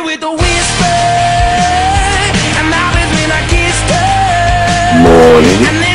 with a whisper. And now when I kissed her. Morning.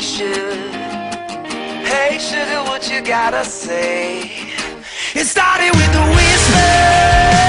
Hey, sugar, what you gotta say? It started with a whisper.